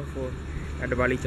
M4 ada balik